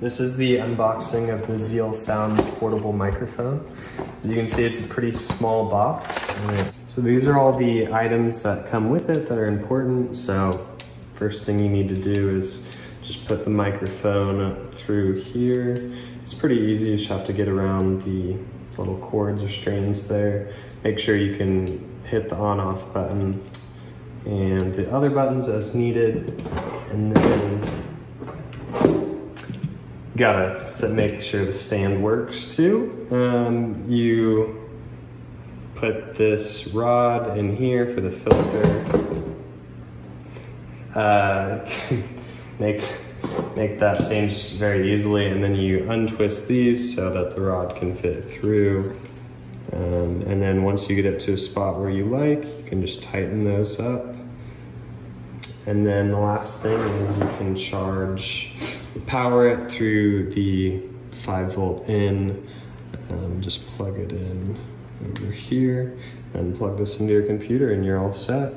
This is the unboxing of the Zeal Sound portable microphone. As you can see, it's a pretty small box. So these are all the items that come with it that are important. So first thing you need to do is just put the microphone through here. It's pretty easy, you just have to get around the little cords or strands there. Make sure you can hit the on off button and the other buttons as needed. And then gotta make sure the stand works too. Um, you put this rod in here for the filter. Uh, make make that change very easily, and then you untwist these so that the rod can fit through. Um, and then once you get it to a spot where you like, you can just tighten those up. And then the last thing is you can charge, power it through the 5 volt in. Um, just plug it in over here and plug this into your computer and you're all set.